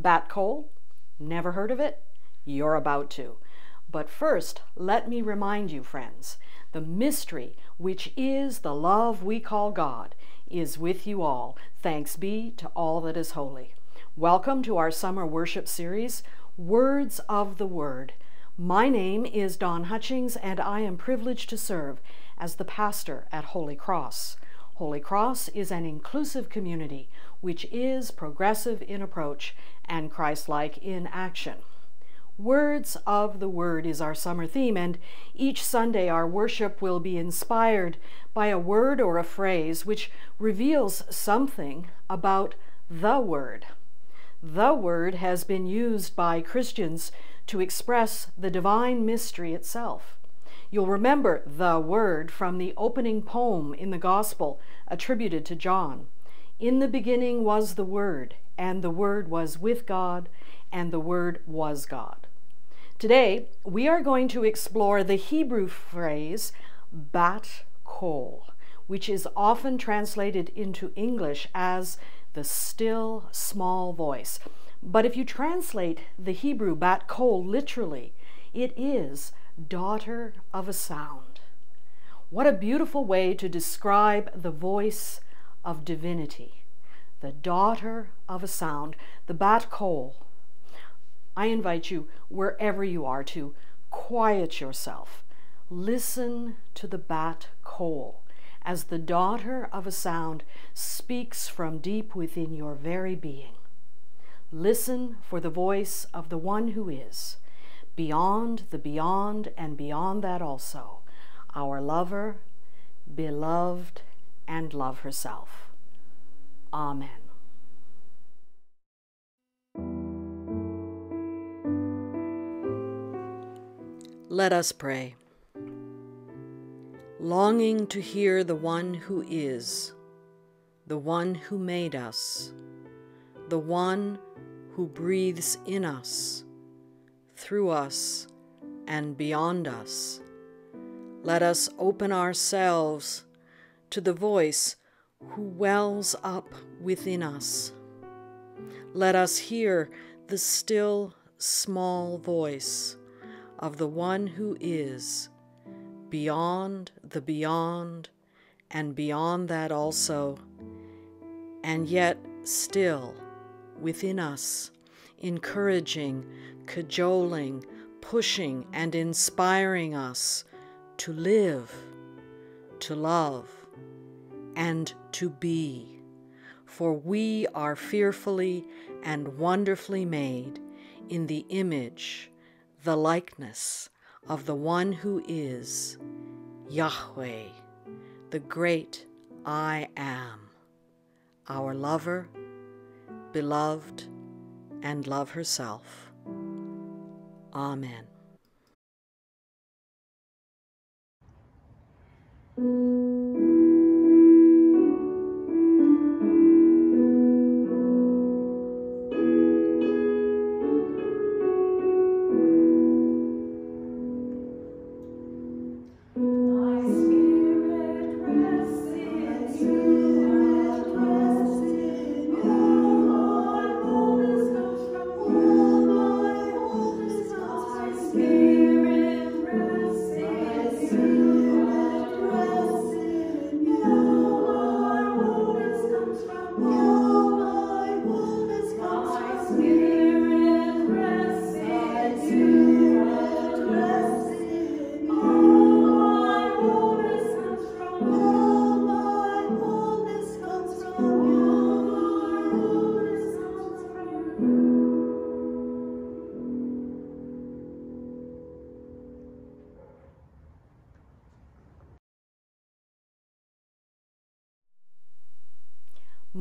Bat Kol? Never heard of it? You're about to. But first, let me remind you, friends, the mystery, which is the love we call God, is with you all. Thanks be to all that is holy. Welcome to our summer worship series, Words of the Word. My name is Dawn Hutchings, and I am privileged to serve as the pastor at Holy Cross. Holy Cross is an inclusive community which is progressive in approach and Christ like in action. Words of the Word is our summer theme, and each Sunday our worship will be inspired by a word or a phrase which reveals something about the Word. The Word has been used by Christians to express the divine mystery itself. You'll remember the word from the opening poem in the Gospel attributed to John. In the beginning was the Word, and the Word was with God, and the Word was God. Today, we are going to explore the Hebrew phrase bat kol, which is often translated into English as the still small voice. But if you translate the Hebrew bat kol literally, it is daughter of a sound. What a beautiful way to describe the voice of divinity, the daughter of a sound, the bat kol. I invite you, wherever you are, to quiet yourself. Listen to the bat kol as the daughter of a sound speaks from deep within your very being. Listen for the voice of the one who is beyond the beyond and beyond that also, our lover, beloved, and love herself. Amen. Let us pray. Longing to hear the one who is, the one who made us, the one who breathes in us through us, and beyond us. Let us open ourselves to the voice who wells up within us. Let us hear the still, small voice of the one who is beyond the beyond and beyond that also, and yet still within us, encouraging cajoling, pushing, and inspiring us to live, to love, and to be. For we are fearfully and wonderfully made in the image, the likeness of the one who is Yahweh, the great I am, our lover, beloved, and love herself. Amen.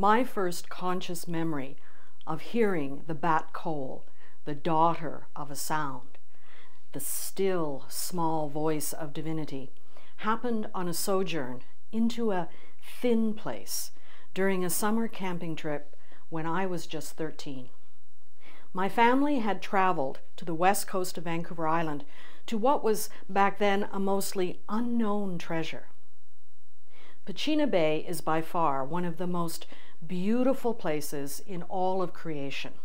My first conscious memory of hearing the bat kol, the daughter of a sound, the still, small voice of divinity, happened on a sojourn into a thin place during a summer camping trip when I was just 13. My family had traveled to the west coast of Vancouver Island to what was back then a mostly unknown treasure. Pachena Bay is by far one of the most beautiful places in all of creation.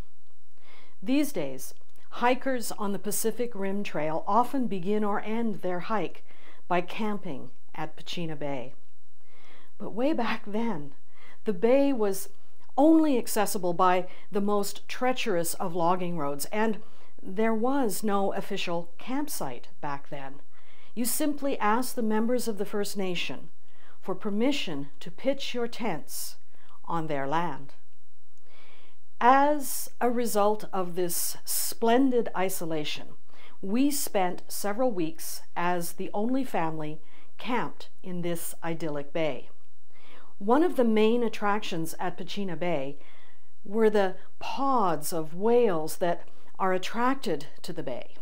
These days, hikers on the Pacific Rim Trail often begin or end their hike by camping at Pachena Bay. But way back then, the bay was only accessible by the most treacherous of logging roads, and there was no official campsite back then. You simply asked the members of the First Nation for permission to pitch your tents on their land. As a result of this splendid isolation, we spent several weeks as the only family camped in this idyllic bay. One of the main attractions at Pachena Bay were the pods of whales that are attracted to the bay.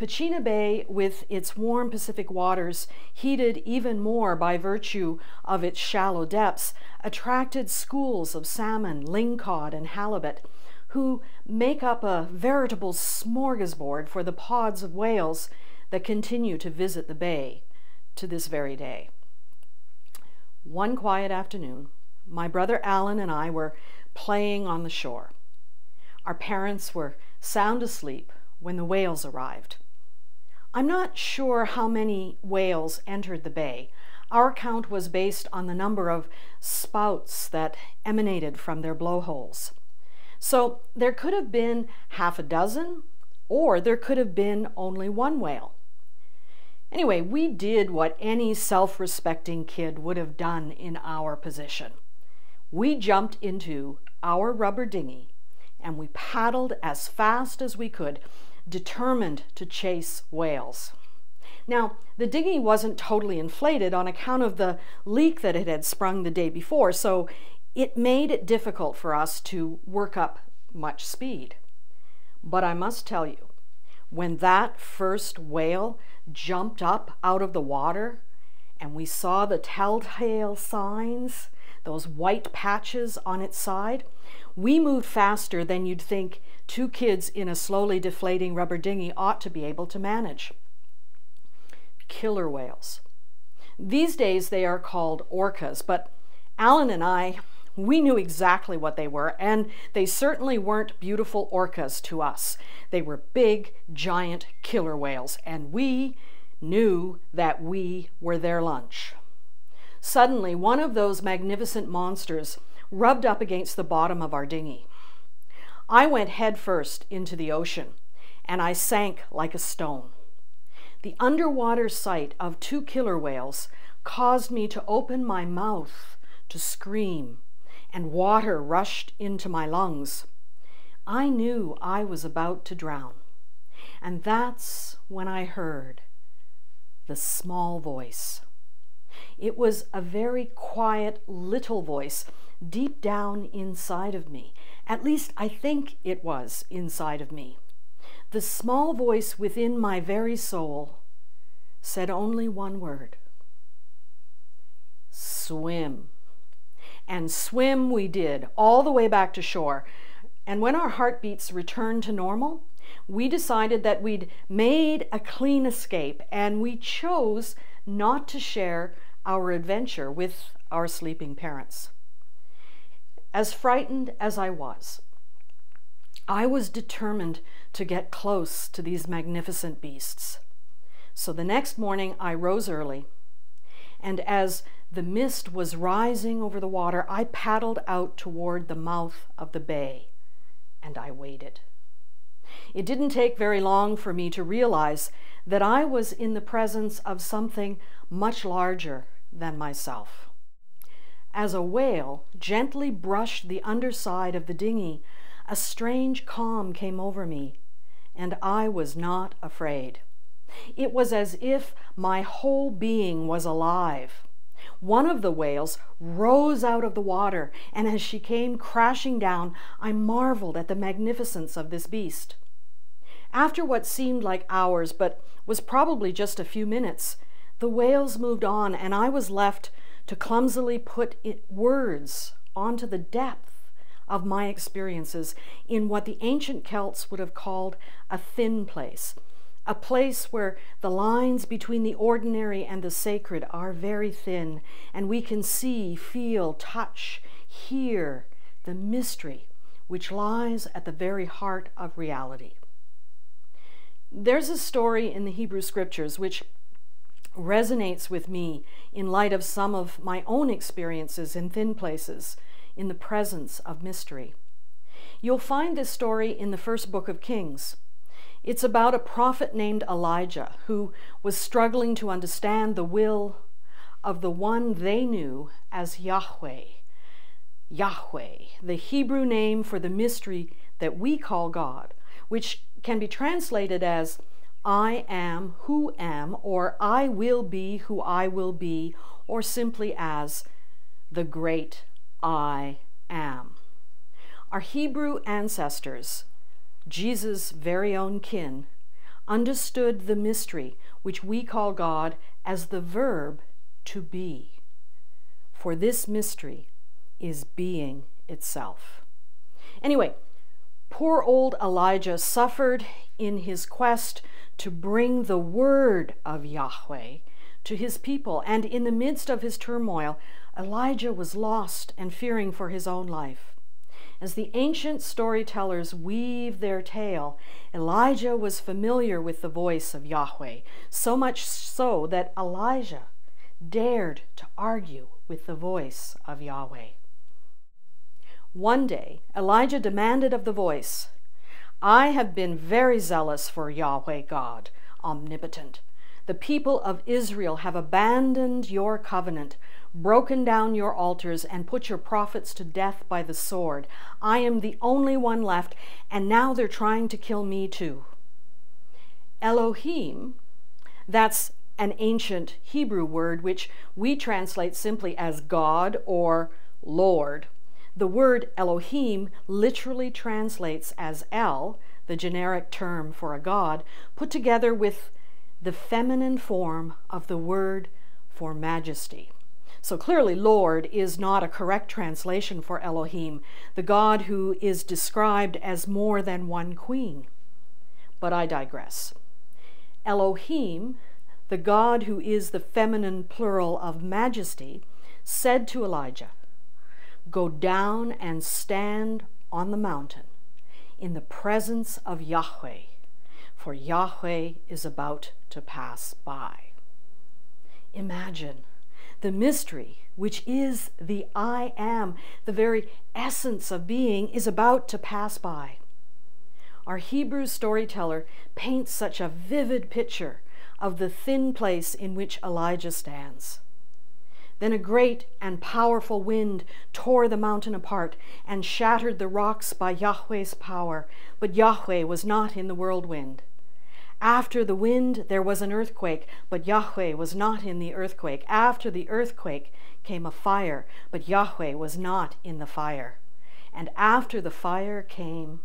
Pachena Bay, with its warm Pacific waters, heated even more by virtue of its shallow depths, attracted schools of salmon, lingcod, and halibut, who make up a veritable smorgasbord for the pods of whales that continue to visit the bay to this very day. One quiet afternoon, my brother Alan and I were playing on the shore. Our parents were sound asleep when the whales arrived. I'm not sure how many whales entered the bay. Our count was based on the number of spouts that emanated from their blowholes. So there could have been half a dozen, or there could have been only one whale. Anyway, we did what any self respecting kid would have done in our position. We jumped into our rubber dinghy and we paddled as fast as we could determined to chase whales. Now, the dinghy wasn't totally inflated on account of the leak that it had sprung the day before, so it made it difficult for us to work up much speed. But I must tell you, when that first whale jumped up out of the water and we saw the telltale signs, those white patches on its side, we moved faster than you'd think two kids in a slowly deflating rubber dinghy ought to be able to manage. Killer whales. These days they are called orcas, but Alan and I, we knew exactly what they were, and they certainly weren't beautiful orcas to us. They were big, giant killer whales, and we knew that we were their lunch. Suddenly, one of those magnificent monsters rubbed up against the bottom of our dinghy. I went headfirst into the ocean and I sank like a stone. The underwater sight of two killer whales caused me to open my mouth to scream, and water rushed into my lungs. I knew I was about to drown. And that's when I heard the small voice. It was a very quiet little voice deep down inside of me, at least I think it was inside of me. The small voice within my very soul said only one word swim. And swim we did, all the way back to shore. And when our heartbeats returned to normal, we decided that we'd made a clean escape and we chose not to share our adventure with our sleeping parents. As frightened as I was, I was determined to get close to these magnificent beasts. So the next morning I rose early, and as the mist was rising over the water, I paddled out toward the mouth of the bay, and I waited. It didn't take very long for me to realize that I was in the presence of something much larger than myself. As a whale gently brushed the underside of the dinghy, a strange calm came over me, and I was not afraid. It was as if my whole being was alive. One of the whales rose out of the water, and as she came crashing down, I marveled at the magnificence of this beast. After what seemed like hours, but was probably just a few minutes, the whales moved on, and I was left to clumsily put words onto the depth of my experiences in what the ancient Celts would have called a thin place, a place where the lines between the ordinary and the sacred are very thin, and we can see, feel, touch, hear the mystery which lies at the very heart of reality. There's a story in the Hebrew Scriptures which resonates with me in light of some of my own experiences in thin places in the presence of mystery. You'll find this story in the first book of Kings. It's about a prophet named Elijah who was struggling to understand the will of the one they knew as Yahweh. Yahweh, the Hebrew name for the mystery that we call God, which can be translated as I am who am, or I will be who I will be, or simply as the great I am. Our Hebrew ancestors, Jesus' very own kin, understood the mystery which we call God as the verb to be. For this mystery is being itself. Anyway, poor old Elijah suffered in his quest to bring the word of Yahweh to his people, and in the midst of his turmoil, Elijah was lost and fearing for his own life. As the ancient storytellers weave their tale, Elijah was familiar with the voice of Yahweh, so much so that Elijah dared to argue with the voice of Yahweh. One day, Elijah demanded of the voice, I have been very zealous for Yahweh God, omnipotent. The people of Israel have abandoned your covenant, broken down your altars, and put your prophets to death by the sword. I am the only one left, and now they're trying to kill me too. Elohim, that's an ancient Hebrew word which we translate simply as God or Lord. The word Elohim literally translates as El, the generic term for a god, put together with the feminine form of the word for majesty. So clearly, Lord is not a correct translation for Elohim, the God who is described as more than one queen. But I digress. Elohim, the God who is the feminine plural of majesty, said to Elijah, Go down and stand on the mountain in the presence of Yahweh, for Yahweh is about to pass by. Imagine the mystery, which is the I am, the very essence of being, is about to pass by. Our Hebrew storyteller paints such a vivid picture of the thin place in which Elijah stands. Then a great and powerful wind tore the mountain apart and shattered the rocks by Yahweh's power, but Yahweh was not in the whirlwind. After the wind, there was an earthquake, but Yahweh was not in the earthquake. After the earthquake came a fire, but Yahweh was not in the fire. And after the fire came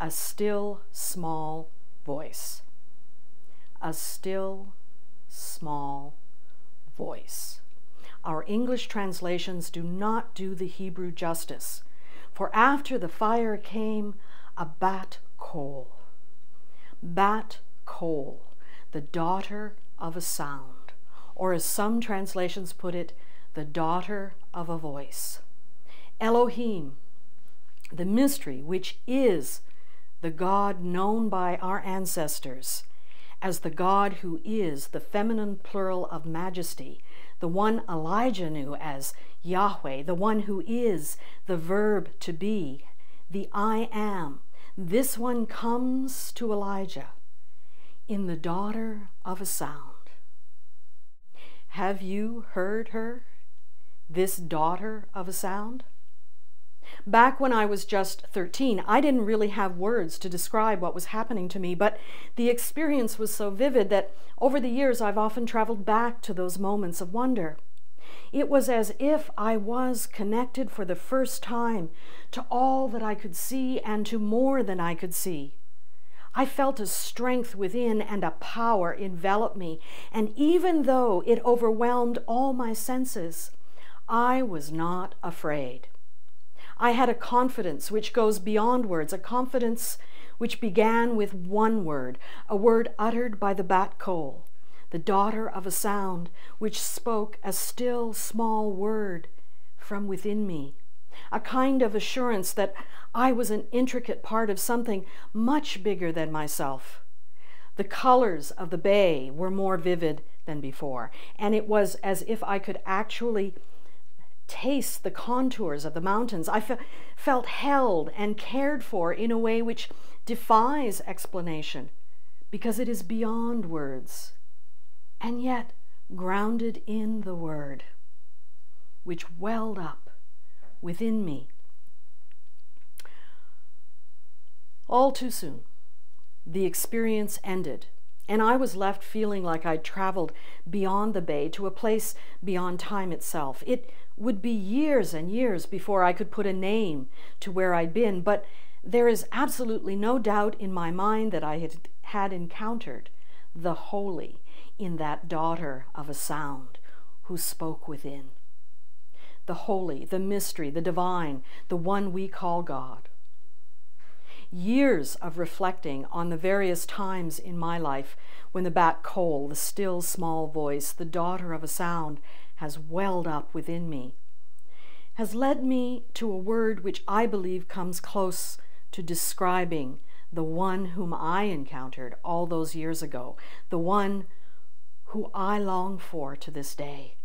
a still small voice. A still small voice. Our English translations do not do the Hebrew justice, for after the fire came a bat kol. Bat Kol, the daughter of a sound, or as some translations put it, the daughter of a voice. Elohim, the mystery which is the God known by our ancestors as the God who is the feminine plural of majesty, the one Elijah knew as Yahweh, the one who is the verb to be, the I am. This one comes to Elijah in the daughter of a sound. Have you heard her, this daughter of a sound? Back when I was just 13, I didn't really have words to describe what was happening to me, but the experience was so vivid that over the years I've often traveled back to those moments of wonder. It was as if I was connected for the first time to all that I could see and to more than I could see. I felt a strength within and a power envelop me, and even though it overwhelmed all my senses, I was not afraid. I had a confidence which goes beyond words, a confidence which began with one word, a word uttered by the bat kol, the daughter of a sound, which spoke a still small word from within me. a kind of assurance that I was an intricate part of something much bigger than myself. The colors of the bay were more vivid than before, and it was as if I could actually taste the contours of the mountains. I fe- felt held and cared for in a way which defies explanation because it is beyond words and yet grounded in the Word, which welled up within me. All too soon, the experience ended, and I was left feeling like I'd traveled beyond the bay to a place beyond time itself. It would be years and years before I could put a name to where I'd been, but there is absolutely no doubt in my mind that I had, had encountered the holy in that daughter of a sound who spoke within. The holy, the mystery, the divine, the one we call God. Years of reflecting on the various times in my life when the bat kol, the still small voice, the daughter of a sound, has welled up within me, has led me to a word which I believe comes close to describing the one whom I encountered all those years ago, the one who I long for to this day,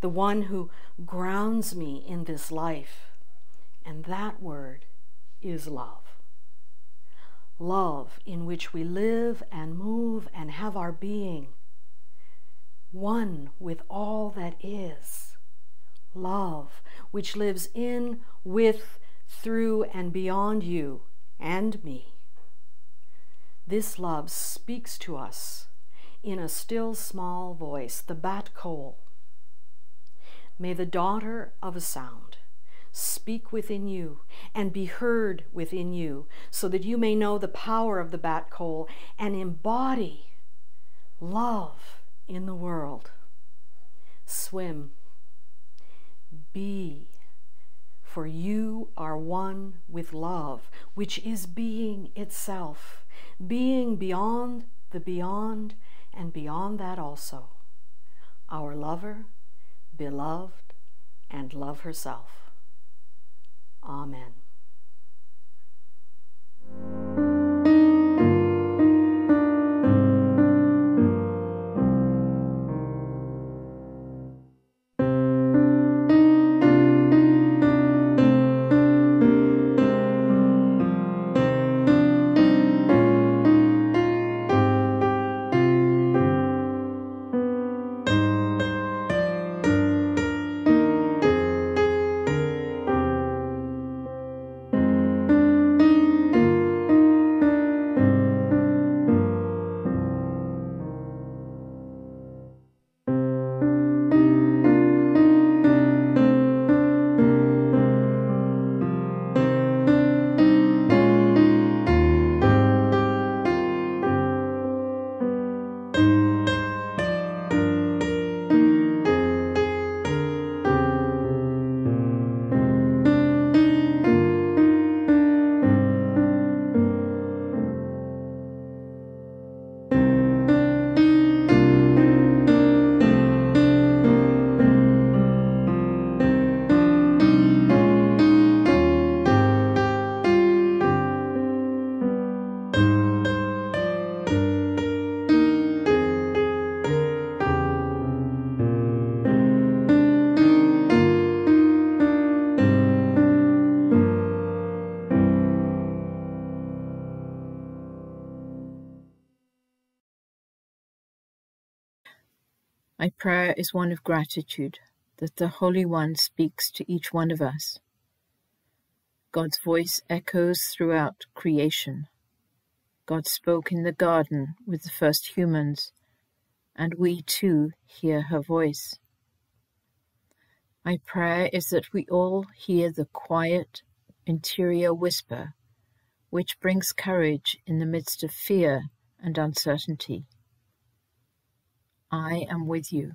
the one who grounds me in this life. And that word is love. Love in which we live and move and have our being, one with all that is. Love which lives in, with, through, and beyond you and me. This love speaks to us in a still small voice, the bat kol. May the daughter of a sound speak within you and be heard within you, so that you may know the power of the bat kol and embody love in the world. Swim, be, for you are one with love, which is being itself, being beyond the beyond and beyond that also, our lover, beloved, and love herself. Amen. Prayer is one of gratitude that the Holy One speaks to each one of us. God's voice echoes throughout creation. God spoke in the garden with the first humans, and we too hear her voice. My prayer is that we all hear the quiet interior whisper which brings courage in the midst of fear and uncertainty. I am with you.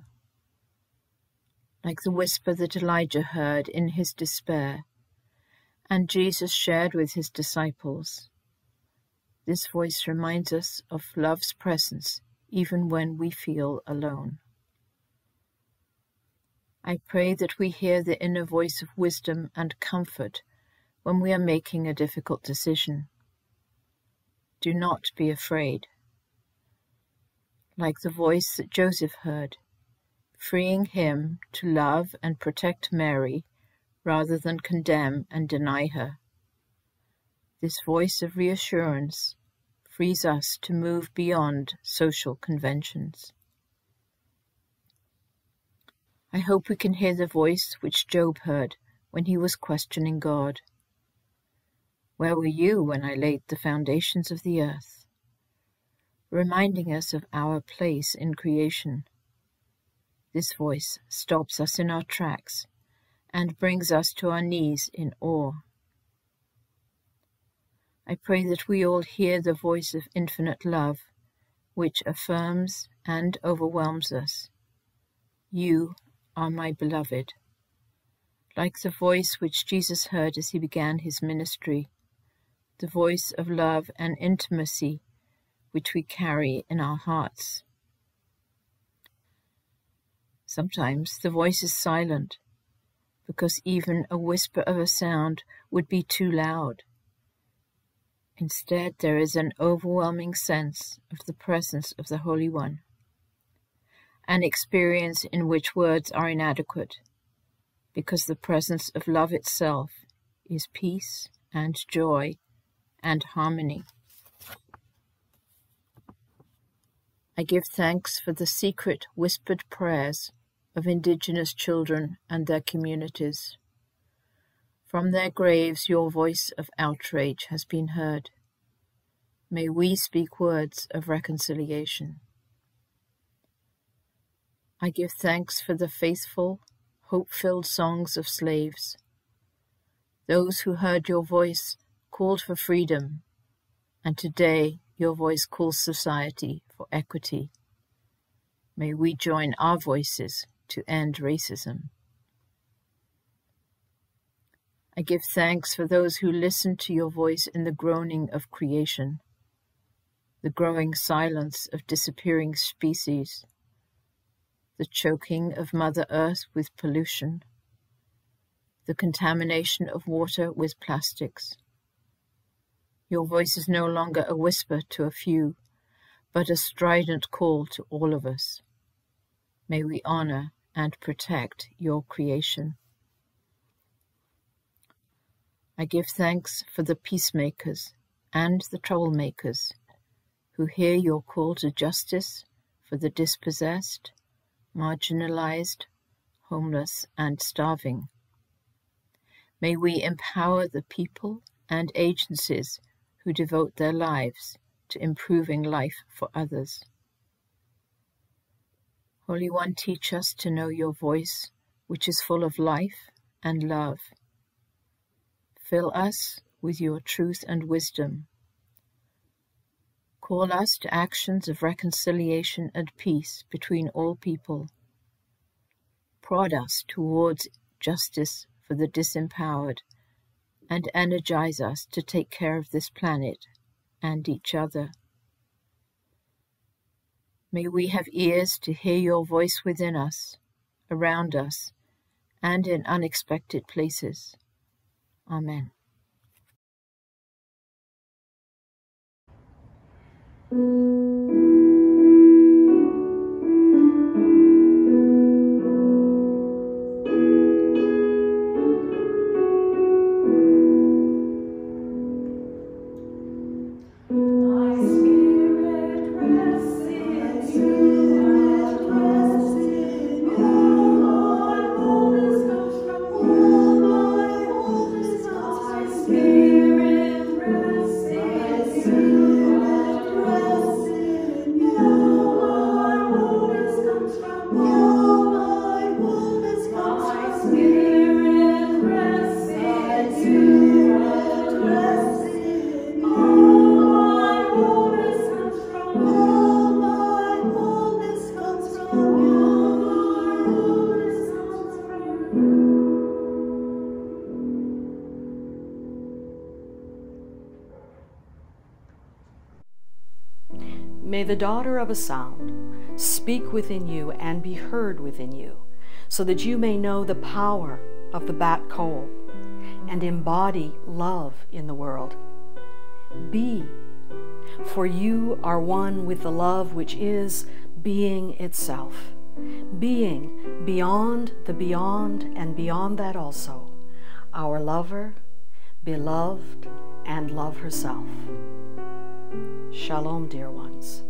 Like the whisper that Elijah heard in his despair, and Jesus shared with his disciples. This voice reminds us of love's presence even when we feel alone. I pray that we hear the inner voice of wisdom and comfort when we are making a difficult decision. Do not be afraid. Like the voice that Joseph heard, freeing him to love and protect Mary rather than condemn and deny her. This voice of reassurance frees us to move beyond social conventions. I hope we can hear the voice which Job heard when he was questioning God. Where were you when I laid the foundations of the earth? Reminding us of our place in creation. This voice stops us in our tracks and brings us to our knees in awe. I pray that we all hear the voice of infinite love, which affirms and overwhelms us. You are my beloved. Like the voice which Jesus heard as he began his ministry, the voice of love and intimacy which we carry in our hearts. Sometimes the voice is silent, because even a whisper of a sound would be too loud. Instead, there is an overwhelming sense of the presence of the Holy One, an experience in which words are inadequate, because the presence of love itself is peace and joy and harmony. I give thanks for the secret whispered prayers of Indigenous children and their communities. From their graves your voice of outrage has been heard. May we speak words of reconciliation. I give thanks for the faithful, hope-filled songs of slaves. Those who heard your voice called for freedom, and today your voice calls society for equity. May we join our voices to end racism. I give thanks for those who listen to your voice in the groaning of creation, the growing silence of disappearing species, the choking of Mother Earth with pollution, the contamination of water with plastics. Your voice is no longer a whisper to a few, but a strident call to all of us. May we honor and protect your creation. I give thanks for the peacemakers and the troublemakers who hear your call to justice for the dispossessed, marginalized, homeless, and starving. May we empower the people and agencies who devote their lives to improving life for others. Holy One, teach us to know your voice, which is full of life and love. Fill us with your truth and wisdom. Call us to actions of reconciliation and peace between all people. Prod us towards justice for the disempowered and energize us to take care of this planet and each other. May we have ears to hear your voice within us, around us, and in unexpected places. Amen. The daughter of a sound speak within you and be heard within you, so that you may know the power of the bat kol and embody love in the world. Be, for you are one with the love which is being itself, being beyond the beyond and beyond that also, our lover, beloved, and love herself. Shalom, dear ones.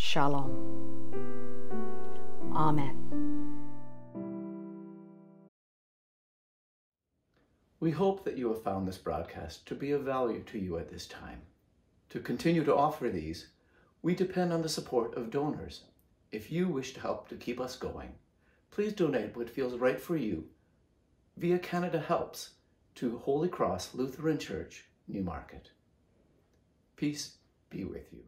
Shalom. Amen. We hope that you have found this broadcast to be of value to you at this time. To continue to offer these, we depend on the support of donors. If you wish to help to keep us going, please donate what feels right for you via Canada Helps to Holy Cross Lutheran Church, Newmarket. Peace be with you.